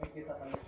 May kita